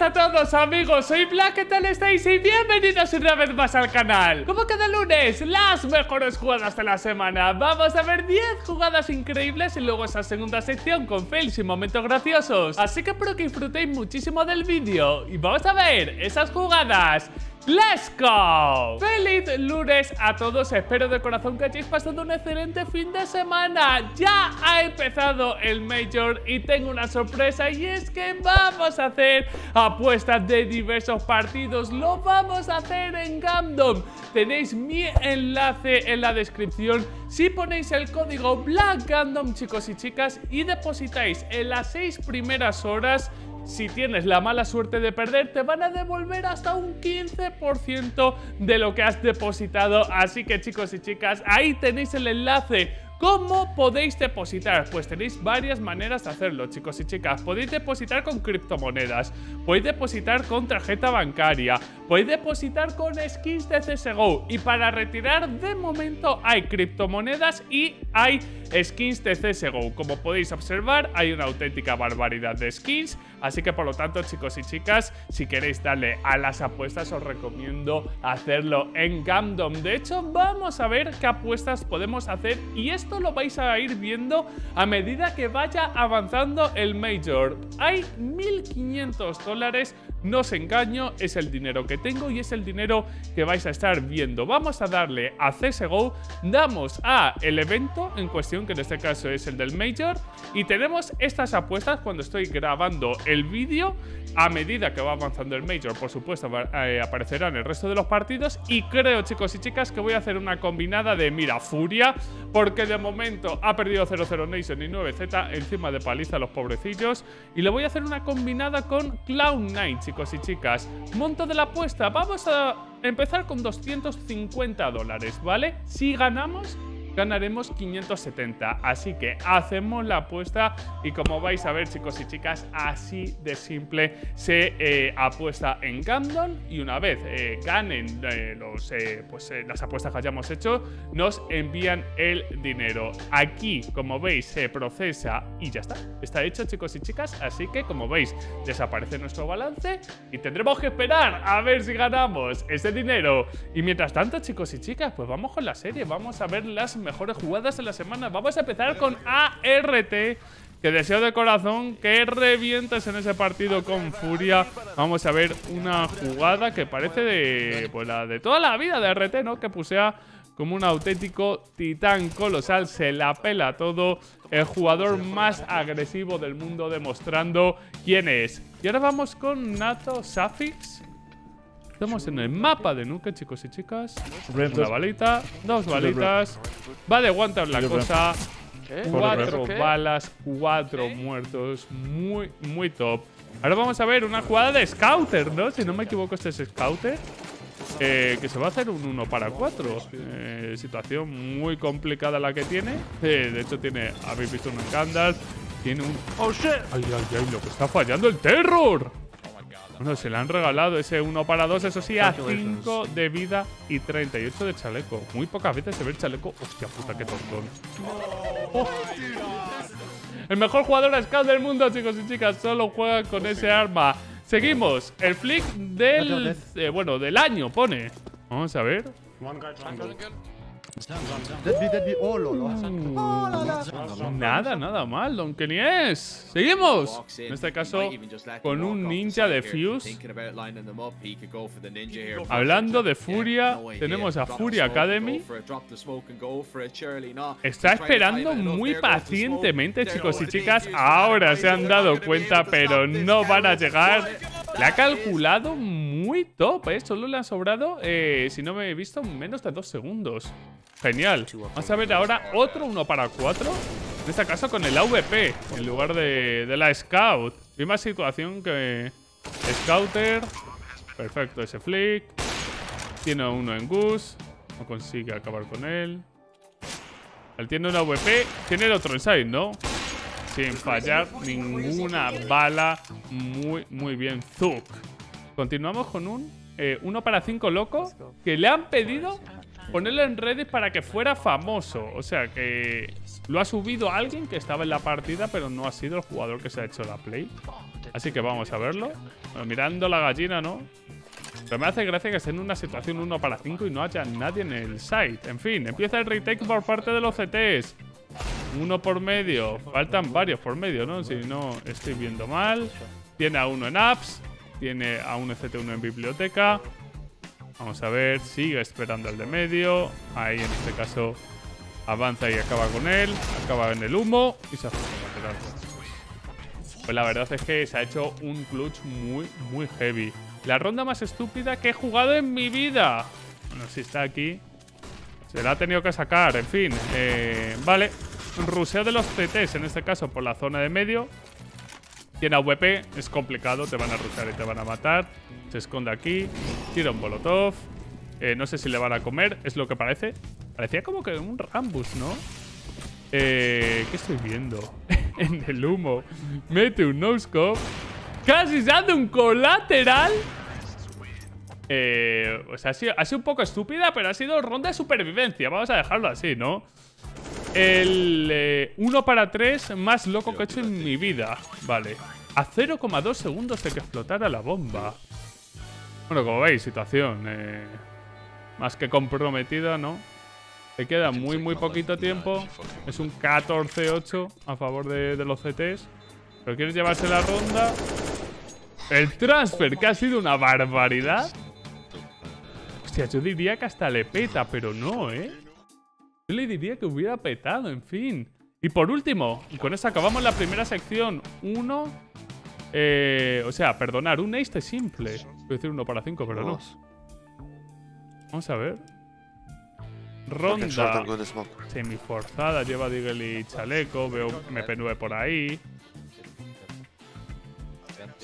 a todos amigos, soy Black, ¿qué tal estáis? Y bienvenidos una vez más al canal Como cada lunes, las mejores jugadas de la semana Vamos a ver 10 jugadas increíbles y luego esa segunda sección con fails y momentos graciosos Así que espero que disfrutéis muchísimo del vídeo Y vamos a ver esas jugadas ¡Let's go! ¡Feliz lunes a todos! Espero de corazón que hayáis pasado un excelente fin de semana. Ya ha empezado el Major y tengo una sorpresa y es que vamos a hacer apuestas de diversos partidos. Lo vamos a hacer en Gandom. Tenéis mi enlace en la descripción. Si ponéis el código BLACKGANDOM, chicos y chicas, y depositáis en las 6 primeras horas si tienes la mala suerte de perder, te van a devolver hasta un 15% de lo que has depositado. Así que chicos y chicas, ahí tenéis el enlace ¿Cómo podéis depositar? Pues tenéis varias maneras de hacerlo, chicos y chicas. Podéis depositar con criptomonedas, podéis depositar con tarjeta bancaria, podéis depositar con skins de CSGO. Y para retirar, de momento hay criptomonedas y hay skins de CSGO. Como podéis observar, hay una auténtica barbaridad de skins. Así que por lo tanto, chicos y chicas, si queréis darle a las apuestas, os recomiendo hacerlo en Gandom. De hecho, vamos a ver qué apuestas podemos hacer. Y esto lo vais a ir viendo a medida que vaya avanzando el Major. Hay 1.500 dólares, no os engaño, es el dinero que tengo y es el dinero que vais a estar viendo. Vamos a darle a CSGO, damos a el evento en cuestión, que en este caso es el del Major, y tenemos estas apuestas cuando estoy grabando el vídeo. A medida que va avanzando el Major, por supuesto, eh, aparecerán el resto de los partidos. Y creo, chicos y chicas, que voy a hacer una combinada de, mira, Furia, porque de momento ha perdido 0-0 Nation y 9Z encima de paliza a los pobrecillos. Y le voy a hacer una combinada con Cloud9, chicos y chicas. Monto de la apuesta, vamos a empezar con 250 dólares, ¿vale? Si ganamos, ganaremos 570. Así que hacemos la apuesta y como vais a ver chicos y chicas, así de simple se eh, apuesta en Gandon y una vez eh, ganen eh, los, pues, las apuestas que hayamos hecho, nos envían el dinero. Aquí, como veis, se procesa y ya está. Está hecho chicos y chicas, así que como veis, desaparece nuestro balance y tendremos que esperar a ver si ganamos ese dinero. Y mientras tanto, chicos y chicas, pues vamos con la serie, vamos a ver las mejores jugadas de la semana. Vamos a empezar con ART. Que deseo de corazón que revientes en ese partido con furia. Vamos a ver una jugada que parece de pues la de toda la vida de ART, ¿no? Que pusea como un auténtico titán colosal. Se la pela todo. El jugador más agresivo del mundo demostrando quién es. Y ahora vamos con Nato Safix. Estamos en el mapa de Nuke, chicos y chicas. Una balita, dos balitas. Va de guantar la cosa. Cuatro balas, cuatro muertos. Muy, muy top. Ahora vamos a ver una jugada de Scouter, ¿no? Si no me equivoco, este es Scouter. Eh, que se va a hacer un 1 para 4. Eh, situación muy complicada la que tiene. Eh, de hecho, tiene. Habéis visto un Gandalf. Tiene un. ¡Oh shit! ¡Ay, ay, ay! Lo que está fallando el terror. Bueno, se le han regalado ese 1 para 2, eso sí, a 5 de vida y 38 de chaleco. Muy pocas veces se ve el chaleco. Hostia puta, qué tontón. El mejor jugador scout del mundo, chicos y chicas, solo juega con ese arma. Seguimos. El flick del... Eh, bueno, del año, pone. Vamos a ver. Nada, nada mal, Don Kenny es. Seguimos. En este caso, con un ninja de Fuse. Hablando de Furia, tenemos a Furia Academy. Está esperando muy pacientemente, chicos y chicas. Ahora se han dado cuenta, pero no van a llegar. Le ha calculado muy top, ¿eh? Solo le ha sobrado, eh, si no me he visto, menos de dos segundos. Genial. Vamos a ver ahora otro 1 para 4. En este caso con el AVP en lugar de, de la Scout. Misma situación que Scouter. Perfecto ese flick. Tiene uno en Goose. No consigue acabar con él. Él tiene un AVP. Tiene el otro inside, ¿no? Sin fallar ninguna bala. Muy, muy bien. Zuk. Continuamos con un 1 eh, para 5 loco. Que le han pedido ponerlo en redes para que fuera famoso. O sea, que lo ha subido alguien que estaba en la partida, pero no ha sido el jugador que se ha hecho la play. Así que vamos a verlo. mirando la gallina, ¿no? Pero me hace gracia que esté en una situación 1 para 5 y no haya nadie en el site. En fin, empieza el retake por parte de los CTs. Uno por medio. Faltan varios por medio, ¿no? Si no estoy viendo mal. Tiene a uno en apps. Tiene a un CT1 en biblioteca. Vamos a ver. Sigue esperando al de medio. Ahí en este caso avanza y acaba con él. Acaba en el humo. Y se hace. Pues la verdad es que se ha hecho un clutch muy, muy heavy. La ronda más estúpida que he jugado en mi vida. Bueno, si está aquí. Se la ha tenido que sacar, en fin. Eh, vale. Ruseo de los CTs, en este caso por la zona de medio. Tiene AWP, es complicado, te van a rusear y te van a matar. Se esconde aquí. Tira un Molotov. Eh, no sé si le van a comer, es lo que parece. Parecía como que un Rambus, ¿no? Eh, ¿Qué estoy viendo? en el humo. Mete un no-scope. Casi se hace un colateral. Eh, o sea, ha sido, un poco estúpida, pero ha sido ronda de supervivencia. Vamos a dejarlo así, ¿no? El 1 eh, para 3 más loco que he hecho en mi vida. Vale. A 0,2 segundos de que explotara la bomba. Bueno, como veis, situación eh, más que comprometida, ¿no? Te queda muy, muy poquito tiempo. Es un 14-8 a favor de, los CTs. Pero quieres llevarse la ronda. El transfer, que ha sido una barbaridad. Hostia, yo diría que hasta le peta, pero no, ¿eh? Yo le diría que hubiera petado, en fin. Y por último, y con esto acabamos la primera sección. Uno... Eh, o sea, perdonar, un ace simple. Voy a decir uno para cinco, pero no. Vamos a ver. Ronda semiforzada, lleva Diggle y chaleco. Veo MP9 por ahí.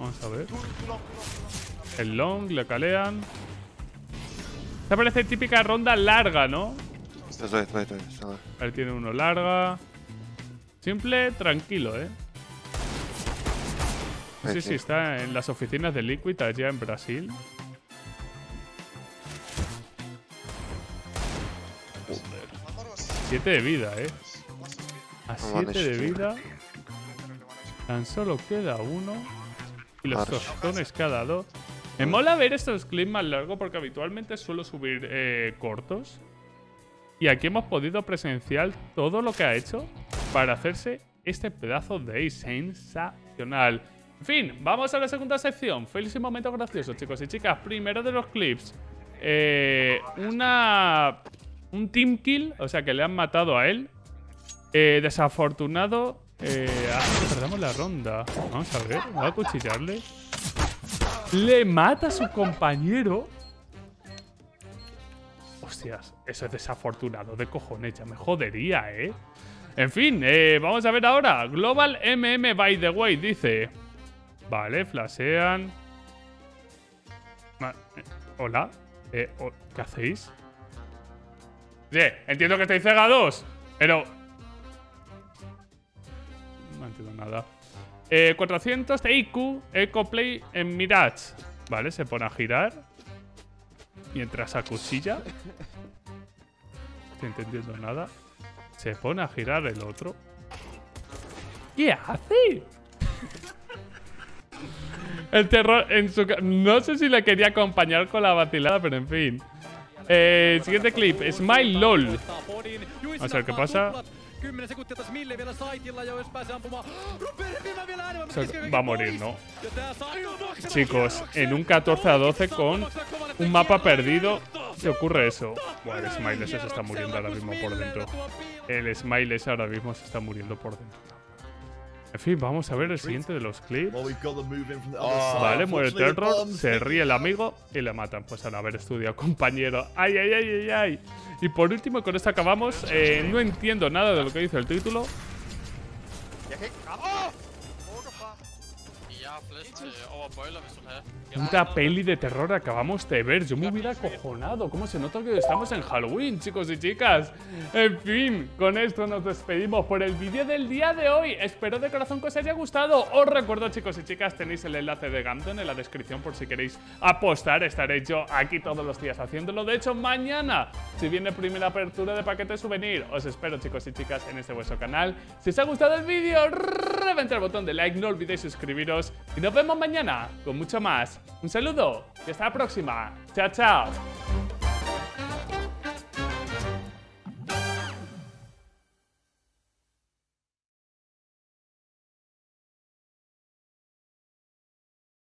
Vamos a ver. El long, le calean. Esta parece típica ronda larga, ¿no? A ver, tiene uno larga. Simple, tranquilo, ¿eh? Sí, sí, está en las oficinas de Liquid allá en Brasil. Siete de vida, ¿eh? A siete de vida. Tan solo queda uno. Y los tostones cada dos. Me mola ver estos clips más largos porque habitualmente suelo subir eh, cortos. Y aquí hemos podido presenciar todo lo que ha hecho para hacerse este pedazo de sensacional. En fin, vamos a la segunda sección. Feliz y momento gracioso, chicos y chicas. Primero de los clips. Eh, una... Un team kill, o sea que le han matado a él. Eh, desafortunado eh, que perdamos la ronda. Vamos a ver, va a cuchillarle. Le mata a su compañero. Eso es desafortunado de cojones. Ya me jodería, ¿eh? En fin, eh, vamos a ver ahora. Global MM by the way, dice. Vale, flashean. Eh, Hola. Eh, ¿Qué hacéis? Sí, entiendo que estáis cegados. Pero no entiendo nada. Eh, 400 de IQ, EcoPlay en Mirage. Vale, se pone a girar. Mientras acuchilla. No estoy entendiendo nada. Se pone a girar el otro. ¿Qué hace? el terror en su... No sé si le quería acompañar con la vacilada, pero en fin. Eh, siguiente clip. Smile LOL. Vamos a ver qué pasa. Va a morir, ¿no? Chicos, en un 14 a 12 con un mapa perdido, ¿qué ocurre eso? Bueno, el Smiley se está muriendo ahora mismo por dentro. El Smiley ahora mismo se está muriendo por dentro. En fin, vamos a ver el siguiente de los clips. vale, muere Terror, se ríe el amigo y le matan. Pues al haber estudiado, compañero. ¡Ay, ay, ay, ay, ay! Y por último, con esto acabamos. Eh, no entiendo nada de lo que dice el título. Puta peli de terror acabamos de ver. Yo me hubiera acojonado. ¿Cómo se nota que estamos en Halloween, chicos y chicas? En fin, con esto nos despedimos por el vídeo del día de hoy. Espero de corazón que os haya gustado. Os recuerdo, chicos y chicas, tenéis el enlace de Gamden en la descripción por si queréis apostar. Estaré yo aquí todos los días haciéndolo. De hecho, mañana, si viene primera apertura de paquete souvenir, os espero, chicos y chicas, en este vuestro canal. Si os ha gustado el vídeo, el botón de like, no olvidéis suscribiros y nos vemos mañana con mucho más. Un saludo y hasta la próxima. Chao, chao.